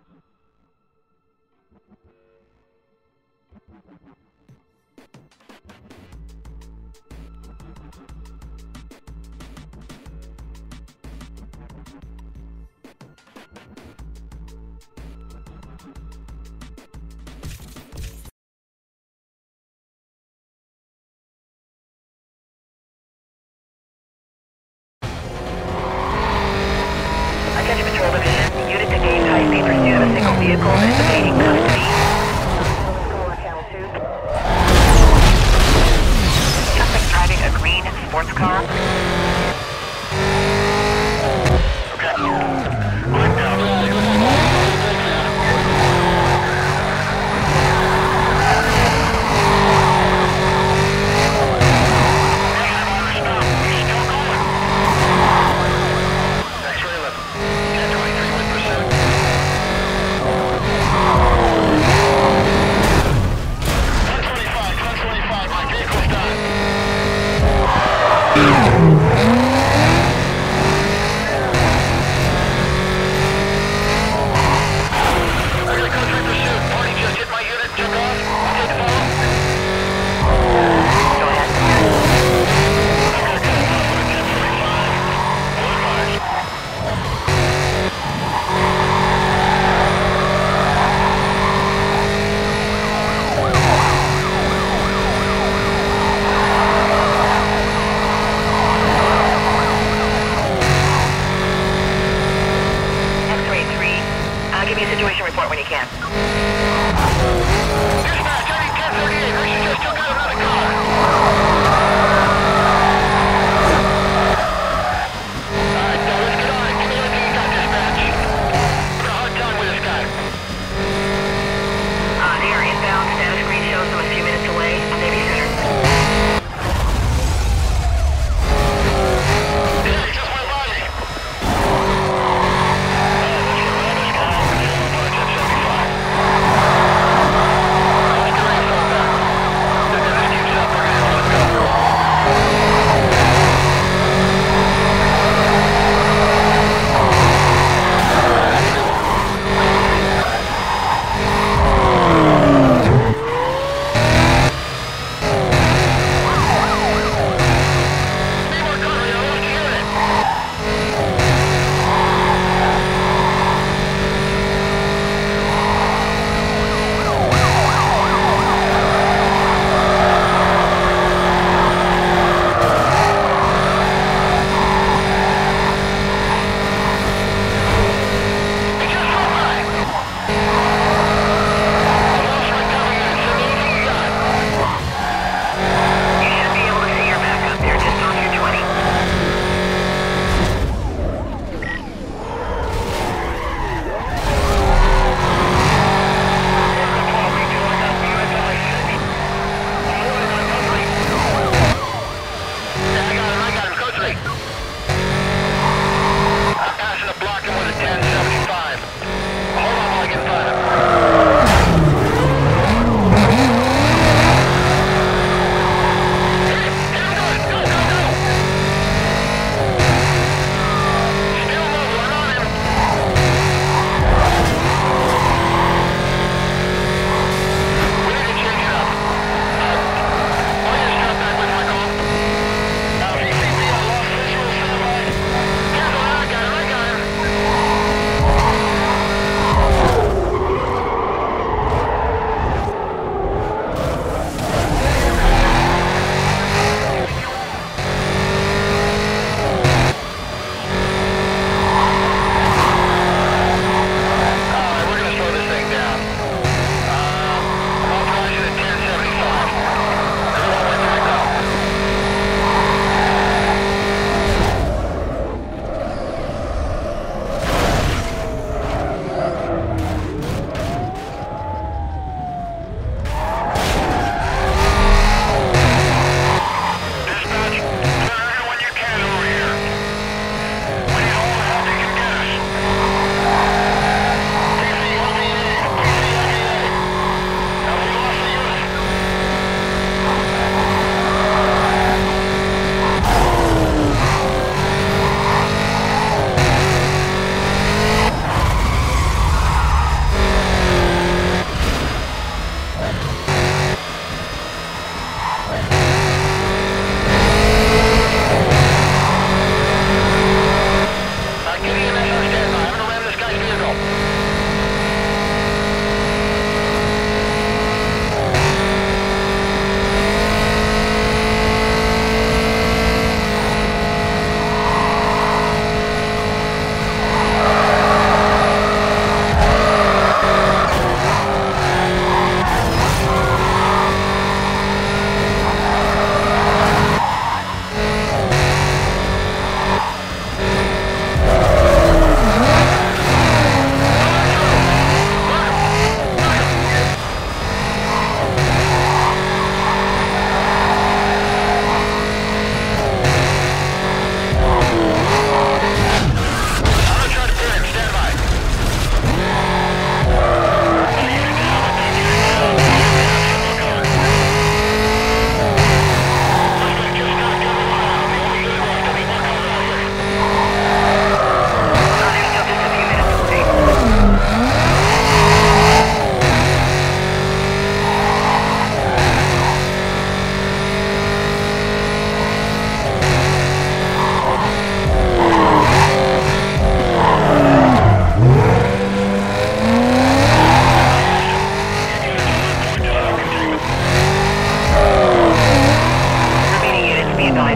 Attention Patrol Division. Unit to gain high-speed pursuit of a single vehicle and evading custody. Suspect driving a green sports car. Oh! Give me a situation report when you can.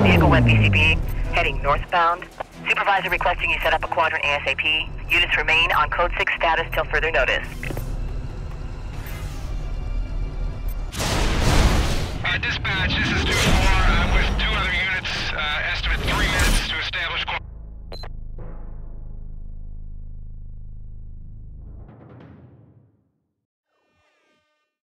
vehicle went PCB, heading northbound. Supervisor requesting you set up a quadrant ASAP. Units remain on code 6 status till further notice. Uh, dispatch, this is 2-4. I'm uh, with two other units. Uh, estimate 3 minutes to establish